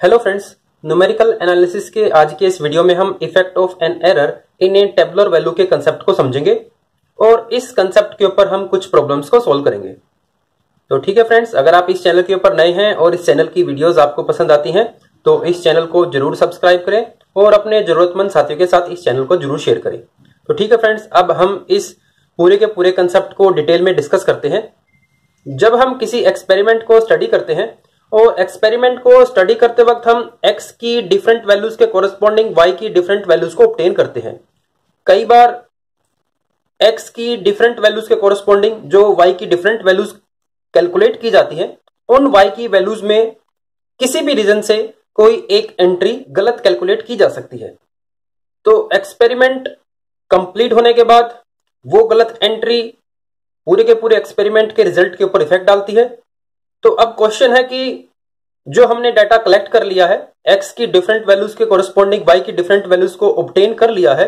Hello friends numerical analysis के आज के इस वीडियो में हम effect of an error in a tabular value के कंसेप्ट को समझेंगे और इस कंसेप्ट के ऊपर हम कुछ प्रॉब्लम्स को सॉल्व करेंगे। तो ठीक है फ्रेंड्स अगर आप इस चैनल के ऊपर नए हैं और इस चैनल की वीडियोस आपको पसंद आती हैं तो इस चैनल को ज़रूर सब्सक्राइब करें और अपने जरूरतमंद साथियों के साथ इस चैनल को ज़रूर शेयर करें। तो ठीक है फ्रेंड्स अब हम इस पूरे के पूरे कंसेप्ट को डिटेल में डिस्कस करते हैं। जब हम किसी एक्सपेरिमेंट को स्टडी करते हैं और एक्सपेरिमेंट को स्टडी करते वक्त हम एक्स की डिफरेंट वैल्यूज़ के कोरस्पॉन्डिंग वाई की डिफरेंट वैल्यूज़ को ऑप्टेन करते हैं। कई बार एक्स की डिफरेंट वैल्यूज़ के कोरस्पॉन्डिंग जो वाई की डिफरेंट वैल्यूज़ कैलकुलेट की जाती है, उन वाई की वैल्यूज़ में किसी भी रीजन से कोई एक एंट्री गलत कैलकुलेट की जा सकती है। तो एक्सपेरिमेंट कंप्लीट होने के बाद वो गलत एंट्री पूरे के पूरे एक्सपेरिमेंट के रिज़ल्ट के ऊपर इफ़ेक्ट डालती है। तो अब क्वेश्चन है कि जो हमने डाटा कलेक्ट कर लिया है एक्स की डिफरेंट वैल्यूज़ के कोरस्पॉन्डिंग वाई की डिफरेंट वैल्यूज़ को ऑब्टेन कर लिया है,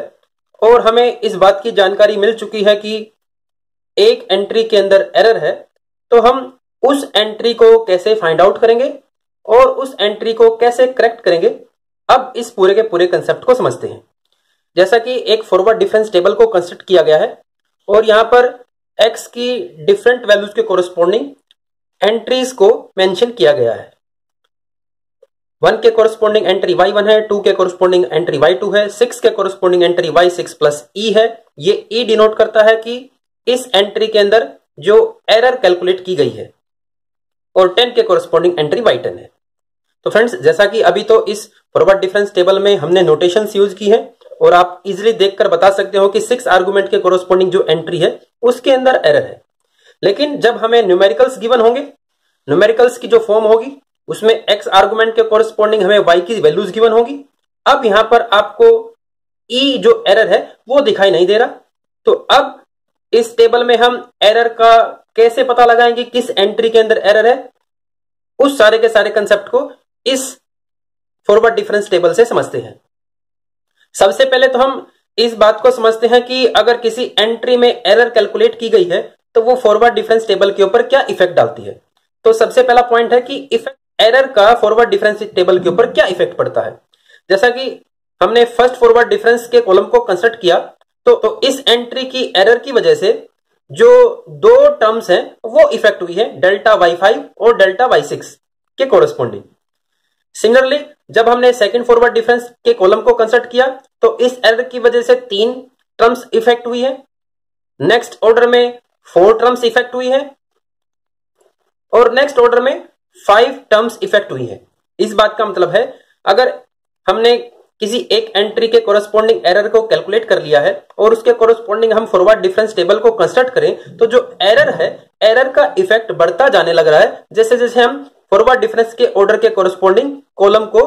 और हमें इस बात की जानकारी मिल चुकी है कि एक एंट्री के अंदर एरर है तो हम उस एंट्री को कैसे फाइंड आउट करेंगे और उस एंट्री को कैसे करेक्ट करेंगे, अब इस पूरे के पूरे कंसेप्ट को समझते हैं। जैसा कि एक फॉरवर्ड डिफरेंस टेबल को कंस्ट्रक्ट किया गया है, और यहाँ पर एक्स की डिफरेंट वैल्यूज़ के कोरस्पॉन्डिंग एंट्रीज को मेंशन किया गया है। वन के कोरस्पॉन्डिंग एंट्री वाई वन है टू के कोरस्पॉन्डिंग एंट्री वाई टू है सिक्स के corresponding entry Y six plus E है। ये ई e डिनोट करता है कि इस एंट्री के अंदर जो एरर कैलकुलेट की गई है और टेन के कोरस्पॉन्डिंग एंट्री वाई टेन है। तो फ्रेंड्स जैसा कि अभी तो इस फॉरवर्ड डिफरेंस टेबल में हमने नोटेशन यूज़ की है और आप इजिली देखकर बता सकते हो कि सिक्स आर्गुमेंट के कोरस्पॉन्डिंग जो एंट्री है, उसके अंदर एरर है। लेकिन जब हमें न्यूमेरिकल्स गिवन होंगे न्यूमेरिकल्स की जो फॉर्म होगी, उसमें एक्स आर्गुमेंट के कोरस्पॉन्डिंग हमें वाई की वैल्यूज़ गिवन होगी। अब यहाँ पर आपको ई e जो एरर है, वो दिखाई नहीं दे रहा। तो अब इस टेबल में हम एरर का कैसे पता लगाएँगे किस एंट्री के अंदर एरर है, उस सारे के सारे कंसेप्ट को इस फॉरवर्ड डिफरेंस टेबल से समझते हैं। सबसे पहले तो हम इस बात को समझते हैं कि अगर किसी एंट्री में एरर कैलकुलेट की गई है तो वो फॉरवर्ड डिफरेंस टेबल के ऊपर क्या इफ़ेक्ट डालती है? तो सबसे पहला पॉइंट है कि इफ़ेक्ट एरर का फॉरवर्ड डिफरेंस टेबल के ऊपर क्या इफ़ेक्ट पड़ता है? जैसा कि हमने फ़र्स्ट फॉरवर्ड डिफरेंस के कॉलम को कंस्ट्रक्ट किया तो, तो इस एंट्री की एरर की वजह से जो दो टर्म्स हैं वो इफ़ेक्ट हुई है डेल्टा वाई फाइव और डेल्टा वाई सिक्स के कोरस्पॉन्डिंग सिमिलरली जब हमने सेकंड फॉरवर्ड डिफरेंस के कॉलम को कंस्ट्रक्ट किया तो इस एरर की वजह से तीन टर्म्स इफ़ेक्ट हुई है। नेक्स्ट ऑर्डर में फोर टर्म्स इफ़ेक्ट हुई है और नेक्स्ट ऑर्डर में फाइव टर्म्स इफ़ेक्ट हुई है। इस बात का मतलब है, अगर हमने किसी एक एंट्री के कोरस्पॉन्डिंग एरर को कैलकुलेट कर लिया है और उसके कोरस्पॉन्डिंग हम फॉरवर्ड डिफरेंस टेबल को कंस्ट्रक्ट करें तो जो एरर है एरर का इफ़ेक्ट बढ़ता जाने लग रहा है। जैसे जैसे हम फॉरवर्ड डिफरेंस के ऑर्डर के कोरस्पॉन्डिंग कॉलम को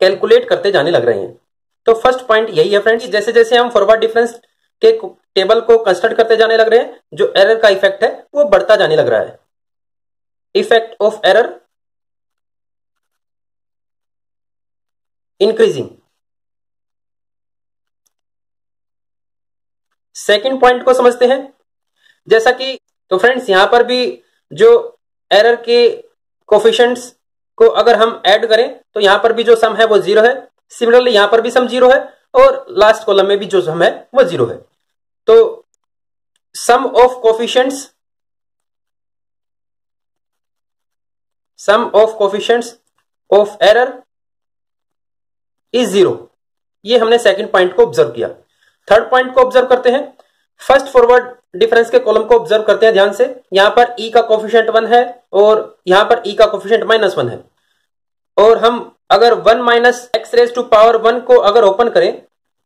कैलकुलेट करते जाने लग रहे हैं। तो फ़र्स्ट पॉइंट यही है फ्रेंड्स जैसे जैसे हम फॉरवर्ड डिफरेंस के टेबल को कंस्ट्रक्ट करते जाने लग रहे हैं, जो एरर का इफ़ेक्ट है, वो बढ़ता जाने लग रहा है। Effect of error increasing. Second point को समझते हैं। जैसा कि तो फ्रेंड्स, यहाँ पर भी जो एरर के कोफिशंट्स को अगर हम ऐड करें तो यहाँ पर भी जो सम है वो ज़ीरो है। सिमिलरली यहाँ पर भी सम ज़ीरो है। और लास्ट कॉलम में भी जो सम है, वो ज़ीरो है। तो sum of coefficients sum of coefficients of error is zero ये हमने सेकंड पॉइंट को ऑब्ज़र्व किया। थर्ड पॉइंट को ऑब्ज़र्व करते हैं। फ़र्स्ट फॉरवर्ड डिफरेंस के कॉलम को ऑब्ज़र्व करते हैं ध्यान से। यहाँ पर ई e का कोफिशियंट वन है और यहाँ पर ई e का कोफिशियंट माइनस वन है। और हम अगर one minus X raise to power one को अगर ओपन करें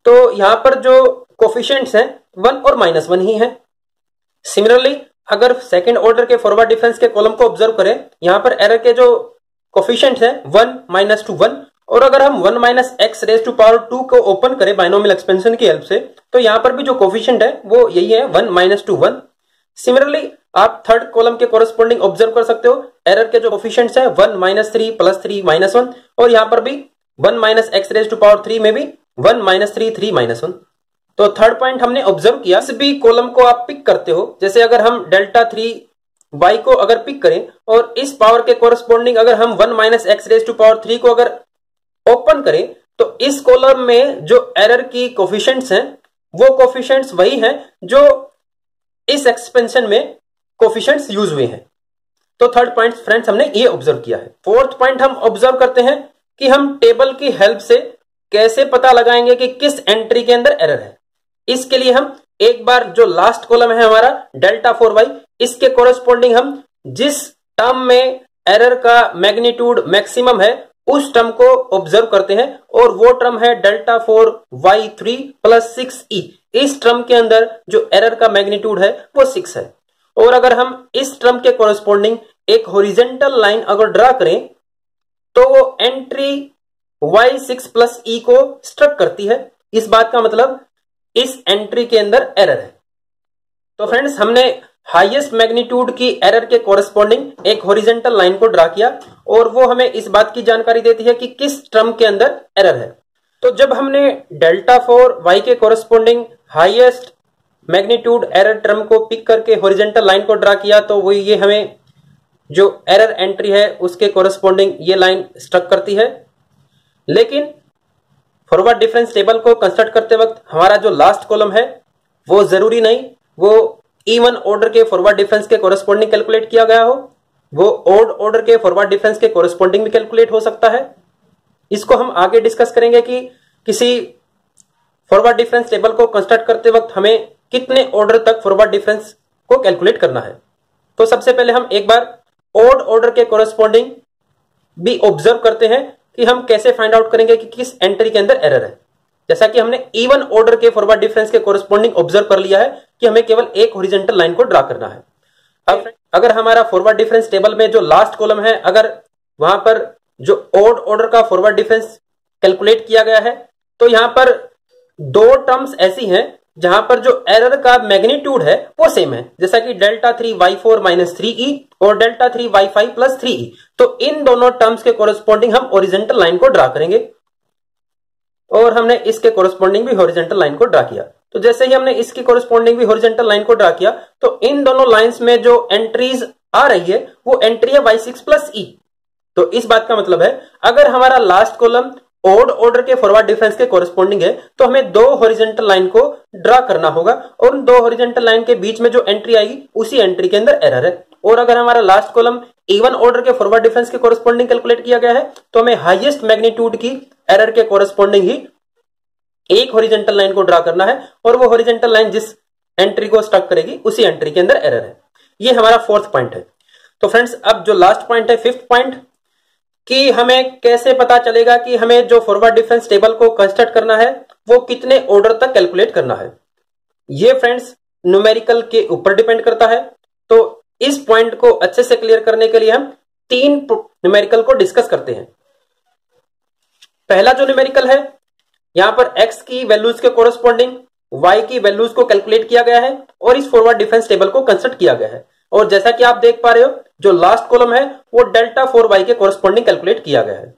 तो यहाँ पर जो कोफिशियंट्स हैं, वन और माइनस वन ही है। सिमिलरली, अगर सेकेंड ऑर्डर के फॉरवर्ड डिफरेंस के कॉलम को ऑब्ज़र्व करें, यहाँ पर एरर के जो कोफिशियंट है, वन माइनस टू वन, और अगर हम one minus X raise to power two को ओपन करें बाइनोमियल एक्सपेंशन की हेल्प से तो यहाँ पर भी जो कोफिशियंट है, वो यही है, one minus two one. Similarly आप थर्ड कॉलम के कोरस्पॉन्डिंग ऑब्ज़र्व कर सकते हो। एरर के जो कोफिशियंट्स है one minus three plus three minus one और यहाँ पर भी one minus X raise to power three में भी one minus three three minus one तो थर्ड पॉइंट हमने ऑब्ज़र्व किया। इस भी कॉलम को आप पिक करते हो। जैसे अगर हम डेल्टा थ्री वाई को अगर पिक करें और इस पावर के कोरस्पॉन्डिंग अगर हम one minus X raise to power three को अगर ओपन करें तो इस कॉलम में जो एरर की कोफिशियंट्स हैं, वो कोफिशियंट्स वही हैं जो इस एक्सपेंशन में कोफिशियंट्स यूज़ हुए हैं। तो थर्ड पॉइंट फ्रेंड्स हमने ये ऑब्ज़र्व किया है। फोर्थ पॉइंट हम ऑब्ज़र्व करते हैं कि हम टेबल की हेल्प से कैसे पता लगाएँगे कि किस एंट्री के अंदर एरर है। इसके लिए हम एक बार जो लास्ट कॉलम है हमारा डेल्टा फोर वाई इसके कोरस्पॉन्डिंग हम जिस टर्म में एरर का मैग्नीट्यूड मैक्सिमम है, उस टर्म को ऑब्ज़र्व करते हैं और वो टर्म है delta four Y three plus six E इस टर्म के अंदर जो एरर का मैग्नीट्यूड है, वो सिक्स है। और अगर हम इस टर्म के कोरस्पॉन्डिंग एक होरिजेंटल लाइन अगर ड्रा करें तो वो entry Y six plus E को स्ट्रक करती है। इस बात का मतलब इस एंट्री के अंदर एरर है। तो फ्रेंड्स हमने हाईएस्ट मैग्नीट्यूड की एरर के कोरस्पॉन्डिंग एक होरिजेंटल लाइन को ड्रा किया और वो हमें इस बात की जानकारी देती है कि किस टर्म के अंदर एरर है। तो जब हमने डेल्टा फोर वाई के corresponding highest magnitude error term को पिक करके होरिजेंटल लाइन को ड्रा किया तो वो ये हमें जो एरर एंट्री है, उसके कोरस्पॉन्डिंग ये लाइन स्ट्रक करती है। लेकिन फॉरवर्ड डिफरेंस टेबल को कंस्ट्रक्ट करते वक्त हमारा जो लास्ट कॉलम है, वो ज़रूरी नहीं। वो इवन ऑर्डर के फॉरवर्ड डिफरेंस के कोरस्पॉन्डिंग कैलकुलेट किया गया हो, वो ओड ऑर्डर के फॉरवर्ड डिफरेंस के कोरस्पॉन्डिंग भी कैलकुलेट हो सकता है। इसको हम आगे डिस्कस करेंगे कि किसी फॉरवर्ड डिफरेंस टेबल को कंस्ट्रक्ट करते वक्त हमें कितने ऑर्डर तक फॉरवर्ड डिफरेंस को कैलकुलेट करना है। तो सबसे पहले हम एक बार ओड ऑर्डर के कोरस्पॉन्डिंग भी ऑब्ज़र्व करते हैं कि हम कैसे फाइंड आउट करेंगे कि किस एंट्री के अंदर एरर है। जैसा कि हमने इवन ऑर्डर के फॉरवर्ड डिफरेंस के कोरस्पॉन्डिंग ऑब्ज़र्व कर लिया है कि हमें केवल एक ओरिजेंटल लाइन को ड्रा करना है। अब अगर हमारा फॉरवर्ड डिफरेंस टेबल में जो लास्ट कॉलम है, अगर वहाँ पर जो ओड ऑर्डर का फॉरवर्ड डिफरेंस कैलकुलेट किया गया है तो यहाँ पर दो टर्म्स ऐसी हैं, जहाँ पर जो एरर का मैग्नीट्यूड है, वो सेम है। जैसा कि delta three Y four minus three E और delta three Y five plus three E तो इन दोनों टर्म्स के कोरस्पॉन्डिंग हम ओरिजेंटल लाइन को ड्रा करेंगे। और हमने इसके कोरस्पॉन्डिंग भी होरिजेंटल लाइन को ड्रा किया। तो जैसे ही हमने इसकी कोरस्पॉन्डिंग भी होरिजेंटल लाइन को ड्रा किया तो इन दोनों लाइंस में जो एंट्रीज आ रही है, वो एंट्री है वाई सिक्स प्लस ई तो इस बात का मतलब है, अगर हमारा लास्ट कॉलम ओड ऑर्डर के फॉरवर्ड डिफरेंस के कोरस्पॉन्डिंग है तो हमें दो होरिजेंटल लाइन को ड्रा करना होगा और उन दो होरिजेंटल लाइन के बीच में जो एंट्री आएगी, उसी एंट्री के अंदर एरर है। और अगर हमारा लास्ट कॉलम इवन ऑर्डर के फॉरवर्ड डिफरेंस के कोरस्पॉन्डिंग कैलकुलेट किया गया है तो हमें हाईएस्ट मैग्नीट्यूड की एरर के कोरस्पॉन्डिंग ही एक होरिजेंटल लाइन को ड्रा करना है और वो हॉरिजेंटल लाइन जिस एंट्री को स्टक करेगी, उसी एंट्री के अंदर एरर है। ये हमारा फोर्थ पॉइंट है। तो फ्रेंड्स अब जो लास्ट पॉइंट है फिफ्थ पॉइंट कि हमें कैसे पता चलेगा कि हमें जो फॉरवर्ड डिफरेंस टेबल को कंस्ट्रक्ट करना है, वो कितने ऑर्डर तक कैलकुलेट करना है। ये फ्रेंड्स न्यूमेरिकल के ऊपर डिपेंड करता है। तो इस पॉइंट को अच्छे से क्लियर करने के लिए हम तीन न्यूमेरिकल को डिस्कस करते हैं। पहला जो न्यूमेरिकल है, यहाँ पर x की वैल्यूज़ के कोरस्पॉन्डिंग y की वैल्यूज़ को कैलकुलेट किया गया है और इस फॉरवर्ड डिफरेंस टेबल को कंस्ट्रक्ट किया गया है। और जैसा कि आप देख पा रहे हो, जो लास्ट कॉलम है, वो डेल्टा फोर वाई के कोरस्पॉन्डिंग कैलकुलेट किया गया है।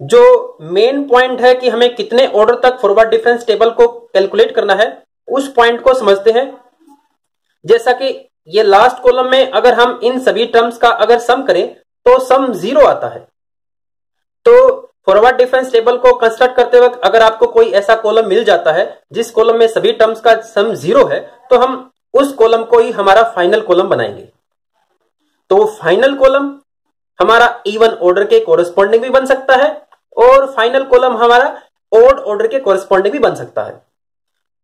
जो मेन पॉइंट है कि हमें कितने ऑर्डर तक फॉरवर्ड डिफरेंस टेबल को कैलकुलेट करना है, उस पॉइंट को समझते हैं। जैसा कि ये लास्ट कॉलम में अगर हम इन सभी टर्म्स का अगर सम करें तो सम ज़ीरो आता है। तो फॉरवर्ड डिफरेंस टेबल को कंस्ट्रक्ट करते वक्त अगर आपको कोई ऐसा कॉलम मिल जाता है, जिस कॉलम में सभी टर्म्स का सम ज़ीरो है तो हम उस कॉलम को ही हमारा फाइनल कॉलम बनाएँगे। तो फाइनल कॉलम हमारा इवन ऑर्डर के कोरस्पॉन्डिंग भी बन सकता है और फाइनल कॉलम हमारा ओड ऑर्डर के कोरस्पॉन्डिंग भी बन सकता है।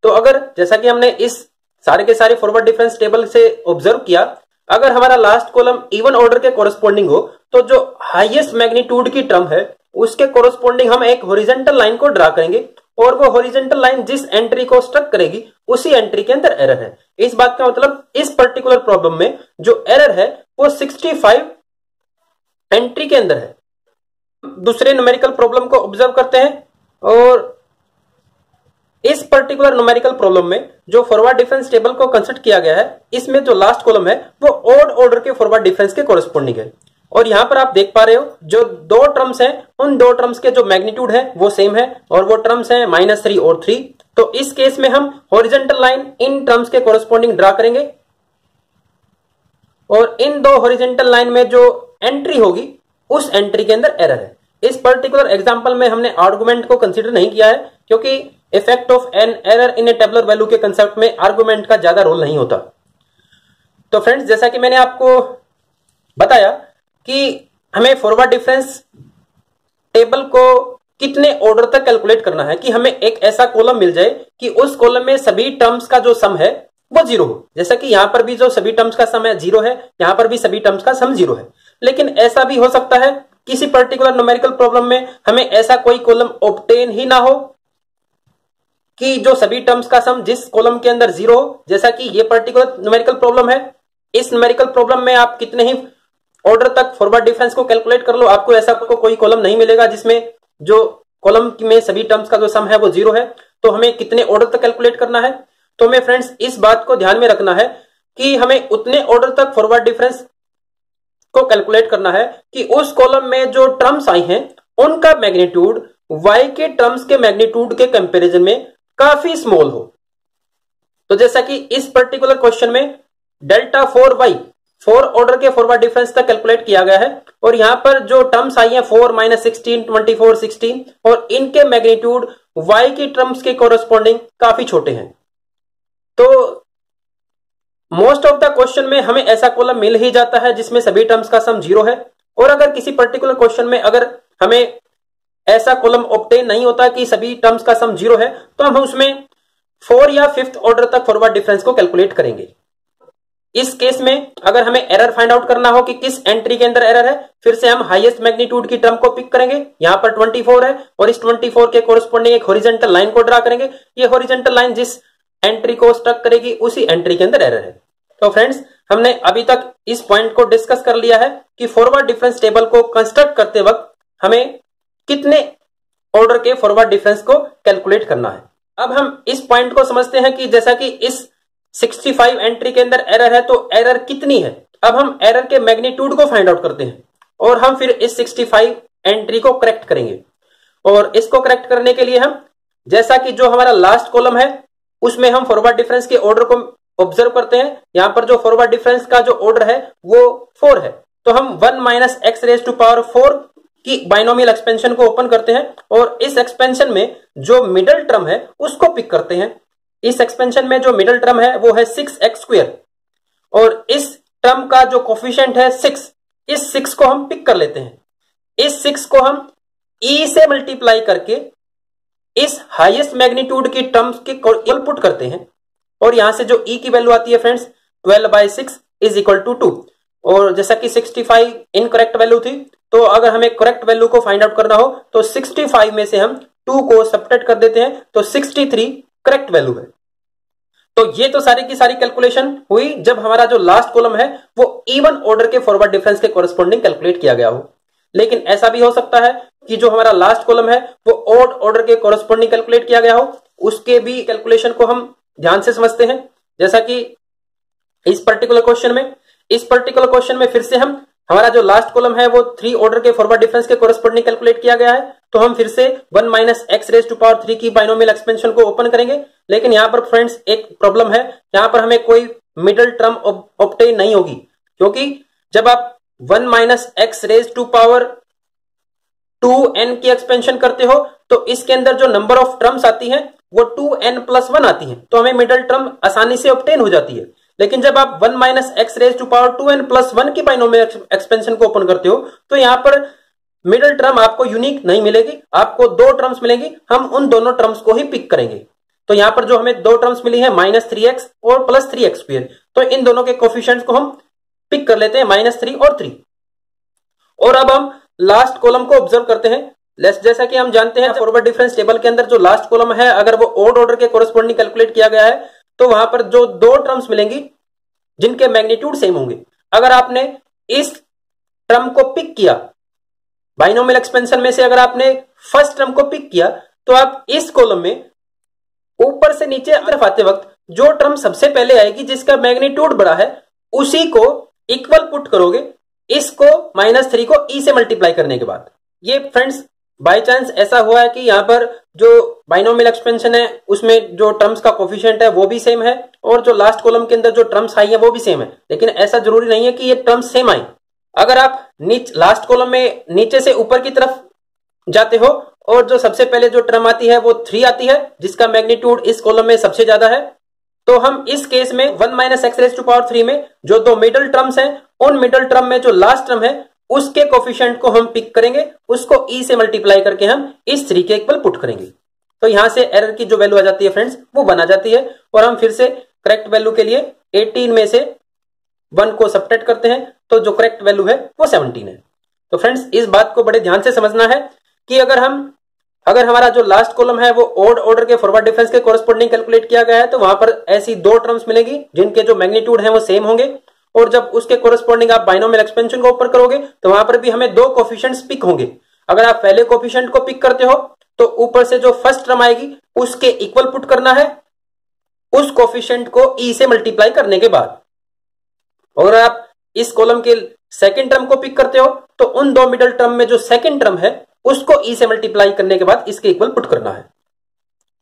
तो अगर जैसा कि हमने इस सारे के सारे फॉरवर्ड डिफरेंस टेबल से ऑब्ज़र्व किया, अगर हमारा लास्ट कॉलम इवन ऑर्डर के कोरस्पॉन्डिंग हो तो जो हाईएस्ट मैग्नीट्यूड की टर्म है, उसके कोरस्पॉन्डिंग हम एक होरिजेंटल लाइन को ड्रा करेंगे। और वो होरिजेंटल लाइन जिस एंट्री को स्ट्रक करेगी, उसी एंट्री के अंदर एरर है। इस बात का मतलब इस पर्टिकुलर प्रॉब्लम में जो एरर है, वो 65 एंट्री के अंदर है। दूसरे न्यूमेरिकल प्रॉब्लम को ऑब्ज़र्व करते हैं और इस पर्टिकुलर न्यूमेरिकल प्रॉब्लम में जो फॉरवर्ड डिफरेंस टेबल को कंसिडर किया गया है, इसमें जो लास्ट कॉलम है, वो ओड ऑर्डर के फॉरवर्ड डिफरेंस के कोरस्पॉन्डिंग है। और यहाँ पर आप देख पा रहे हो, जो दो टर्म्स हैं, उन दो टर्म्स के जो मैग्नीट्यूड है, वो सेम है, और वो टर्म्स हैं माइनस थ्री और थ्री तो इस केस में हम हॉरिजेंटल लाइन इन टर्म्स के कोरस्पॉन्डिंग ड्रा करेंगे। और इन दो हॉरिजेंटल लाइन में जो एंट्री होगी, उस एंट्री के अंदर एरर है। इस पर्टिकुलर एग्ज़ाम्पल में हमने आर्गुमेंट को कंसिडर नहीं किया है, क्योंकि effect of an error in a tabular value के कंसेप्ट में आर्गुमेंट का ज़्यादा रोल नहीं होता। तो फ्रेंड्स जैसा कि मैंने आपको बताया कि हमें फॉरवर्ड डिफरेंस टेबल को कितने ऑर्डर तक कैलकुलेट करना है कि हमें एक ऐसा कॉलम मिल जाए कि उस कॉलम में सभी टर्म्स का जो सम है, वो ज़ीरो हो। जैसा कि यहाँ पर भी जो सभी टर्म्स का सम है ज़ीरो है, यहाँ पर भी सभी टर्म्स का सम ज़ीरो है। लेकिन ऐसा भी हो सकता है, किसी पर्टिकुलर न्यूमेरिकल प्रॉब्लम में हमें ऐसा कोई कॉलम ऑप्टेन ही ना हो कि जो सभी टर्म्स का सम जिस कॉलम के अंदर ज़ीरो हो। जैसा कि ये पर्टिकुलर न्यूमेरिकल प्रॉब्लम है, इस न्यूमेरिकल प्रॉब्लम में आप कितने ही ऑर्डर तक फॉरवर्ड डिफरेंस को कैलकुलेट कर लो, आपको ऐसा को कोई कॉलम नहीं मिलेगा जिसमें जो कॉलम में सभी टर्म्स का जो सम है वो ज़ीरो है। तो हमें कितने ऑर्डर तक कैलकुलेट करना है? तो हमें फ्रेंड्स इस बात को ध्यान में रखना है कि हमें उतने ऑर्डर तक फॉरवर्ड डिफरेंस को कैलकुलेट करना है कि उस कॉलम में जो टर्म्स आई हैं, उनका मैग्नीट्यूड y के टर्म्स के मैग्नीट्यूड के कंपैरिजन में काफ़ी स्मॉल हो। तो जैसा कि इस पर्टिकुलर क्वेश्चन में delta four Y four order के फॉरवर्ड डिफरेंस तक कैलकुलेट किया गया है और यहाँ पर जो टर्म्स आई हैं, four minus sixteen, twenty four, sixteen, और इनके मैग्नीट्यूड वाई की टर्म्स के कोरस्पॉन्डिंग काफ़ी छोटे हैं। तो मोस्ट ऑफ़ द क्वेश्चन में हमें ऐसा कॉलम मिल ही जाता है जिसमें सभी टर्म्स का सम ज़ीरो है। और अगर किसी पर्टिकुलर क्वेश्चन में अगर हमें ऐसा कॉलम ऑप्टेन नहीं होता कि सभी टर्म्स का सम ज़ीरो है तो हम उसमें फोर या फिफ्थ ऑर्डर तक फॉरवर्ड डिफरेंस को कैलकुलेट करेंगे। इस केस में अगर हमें एरर फाइंड आउट करना हो कि किस एंट्री के अंदर एरर है, फिर से हम हाईएस्ट मैग्नीट्यूड की टर्म को पिक करेंगे। यहाँ पर 24 है और इस 24 के कोरस्पॉन्डिंग एक हॉरिजेंटल लाइन को ड्रा करेंगे। ये हॉरिजेंटल लाइन जिस एंट्री को स्ट्रक करेगी, उसी एंट्री के अंदर एरर है। तो फ्रेंड्स हमने अभी तक इस पॉइंट को डिस्कस कर लिया है कि फॉरवर्ड डिफरेंस टेबल को कंस्ट्रक्ट करते वक्त हमें कितने ऑर्डर के फॉरवर्ड डिफरेंस को कैलकुलेट करना है। अब हम इस पॉइंट को समझते हैं कि जैसा कि इस 65 एंट्री के अंदर एरर है तो एरर कितनी है? अब हम एरर के मैग्नीट्यूड को फाइंड आउट करते हैं और हम फिर इस 65 एंट्री को करेक्ट करेंगे। और इसको करेक्ट करने के लिए हम, जैसा कि जो हमारा लास्ट कॉलम है, उसमें हम फॉरवर्ड डिफरेंस के ऑर्डर को ऑब्ज़र्व करते हैं। यहाँ पर जो फॉरवर्ड डिफरेंस का जो ऑर्डर है, वो फोर है। तो हम one minus x raise to power four की बाइनोमियल एक्सपेंशन को ओपन करते हैं और इस एक्सपेंशन में जो मिडल टर्म है, उसको पिक करते हैं। इस एक्सपेंशन में जो मिडल टर्म है, वो है सिक्स एक्स स्क्वेयर और इस टर्म का जो कोफिशियंट है सिक्स इस सिक्स को हम पिक कर लेते हैं। इस सिक्स को हम ई e से मल्टीप्लाई करके इस हाईएस्ट मैग्नीट्यूड की टर्म्स के इक्वल पुट करते हैं। और यहाँ से जो ई e की वैल्यू आती है friends twelve by six is equal to two और जैसा कि 65 इनकरेक्ट वैल्यू थी तो अगर हमें करेक्ट वैल्यू को फाइंड आउट करना हो तो 65 में से हम 2 को सब्ट्रैक्ट कर देते हैं। तो 63 करेक्ट वैल्यू है। तो ये तो सारी की सारी कैलकुलेशन हुई, जब हमारा जो लास्ट कॉलम है, वो इवन ऑर्डर के फॉरवर्ड डिफरेंस के कोरस्पॉन्डिंग कैलकुलेट किया गया हो। लेकिन ऐसा भी हो सकता है कि जो हमारा लास्ट कॉलम है, वो ऑड ऑर्डर के कोरस्पॉन्डिंग कैलकुलेट किया गया हो। उसके भी कैलकुलेशन को हम ध्यान से समझते हैं। जैसा कि इस पर्टिकुलर क्वेश्चन में, इस पर्टिकुलर क्वेश्चन में फिर से हम हमारा जो लास्ट कॉलम है, वो थ्री ऑर्डर के फॉरवर्ड डिफरेंस के कोरस्पॉन्डिंग कैलकुलेट किया गया है। तो हम फिर से one minus x raise to power three की बाइनोमियल एक्सपेंशन को ओपन करेंगे। लेकिन यहाँ पर फ्रेंड्स एक प्रॉब्लम है। यहाँ पर हमें कोई मिडल टर्म ऑप्टेन नहीं होगी। क्योंकि जब आप one minus x raise to power two n की एक्सपेंशन करते हो तो इसके अंदर जो नंबर ऑफ़ टर्म्स आती हैं, वो टू एन प्लस वन आती हैं। तो हमें मिडल टर्म आसानी से ऑप्टेन हो जाती है। लेकिन जब आप one minus x raise to power two n plus one की बाइनोमियल एक्सपेंशन को ओपन करते हो तो यहाँ पर मिडिल टर्म आपको यूनिक नहीं मिलेगी, आपको दो टर्म्स मिलेंगी, हम उन दोनों टर्म्स को ही पिक करेंगे। तो यहाँ पर जो हमें दो टर्म्स मिली है, माइनस थ्री एक्स और प्लस थ्री एक्स स्क्र तो इन दोनों के कोफिशियंट्स को हम पिक कर लेते हैं, माइनस थ्री और थ्री। और अब हम लास्ट कॉलम को ऑब्ज़र्व करते हैं। जैसा कि हम जानते हैं फॉरवर्ड डिफरेंस टेबल के अंदर जो लास्ट कॉलम है, अगर वो ओड ऑर्डर के कोरस्पॉन्डिंग कैलकुलेट किया गया है तो वहाँ पर जो दो टर्म्स मिलेंगी, जिनके मैग्नीट्यूड सेम होंगे। अगर आपने इस टर्म को पिक किया बाइनोमियल एक्सपेंशन में से अगर आपने फ़र्स्ट टर्म को पिक किया तो आप इस कॉलम में ऊपर से नीचे तरफ़ आते वक्त जो टर्म सबसे पहले आएगी, जिसका मैग्नीट्यूड बड़ा है, उसी को इक्वल पुट करोगे। इसको माइनस थ्री को ई e से मल्टीप्लाई करने के बाद। ये फ्रेंड्स बाई चांस ऐसा हुआ है कि यहाँ पर जो बाइनोमियल एक्सपेंशन है, उसमें जो टर्म्स का कोफिशियंट है, वो भी सेम है और जो लास्ट कॉलम के अंदर जो टर्म्स आई है, वो भी सेम है। लेकिन ऐसा ज़रूरी नहीं है कि ये टर्म्स सेम आई। अगर आप नीच लास्ट कॉलम में नीचे से ऊपर की तरफ़ जाते हो और जो सबसे पहले जो टर्म आती है, वो थ्री आती है, जिसका मैग्नीट्यूड इस कॉलम में सबसे ज़्यादा है तो हम इस केस में one minus x raise to power three में जो दो मिडल टर्म्स हैं, उन मिडल टर्म में जो लास्ट टर्म है उसके कोफिशियंट को हम पिक करेंगे, उसको ई e से मल्टीप्लाई करके हम इस थ्री के इक्वल पुट करेंगे। तो यहाँ से एरर की जो वैल्यू आ जाती है फ्रेंड्स वो बना जाती है और हम फिर से करेक्ट वैल्यू के लिए 18 में से वन को सब्ट्रैक्ट करते हैं तो जो करेक्ट वैल्यू है, वो 17 है। तो फ्रेंड्स इस बात को बड़े ध्यान से समझना है कि अगर हम, अगर हमारा जो लास्ट कॉलम है, वो ओड ऑर्डर के फॉरवर्ड डिफरेंस के कोरस्पोंडिंग कैलकुलेट किया गया है तो वहाँ पर ऐसी दो टर्म्स मिलेगी जिनके जो मैग्नीट्यूड है, वो सेम होंगे। और जब उसके कोरस्पोंडिंग आप बाइनोमियल एक्सपेंशन को ऊपर करोगे तो वहाँ पर भी हमें दो कोफिशियंट्स पिक होंगे। अगर आप पहले कोफिशियंट को पिक करते हो तो ऊपर से जो फ़र्स्ट टर्म आएगी, उसके इक्वल पुट करना है। उस कोफिशियंट को ई e से मल्टीप्लाई करने के बाद। और आप इस कॉलम के सेकेंड टर्म को पिक करते हो तो उन दो मिडल टर्म में जो सेकेंड टर्म है, उसको ई e से मल्टीप्लाई करने के बाद इसके इक्वल पुट करना है।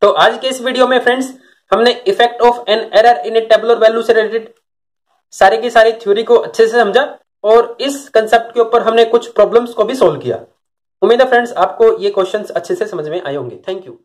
तो आज के इस वीडियो में फ्रेंड्स हमने effect of an error in a tabular value से रिलेटेड सारी की सारी थ्योरी को अच्छे से समझा और इस कंसेप्ट के ऊपर हमने कुछ प्रॉब्लम्स को भी सोल्व किया। उम्मीद है फ्रेंड्स आपको ये क्वेश्चंस अच्छे से समझ में आए होंगे। Thank you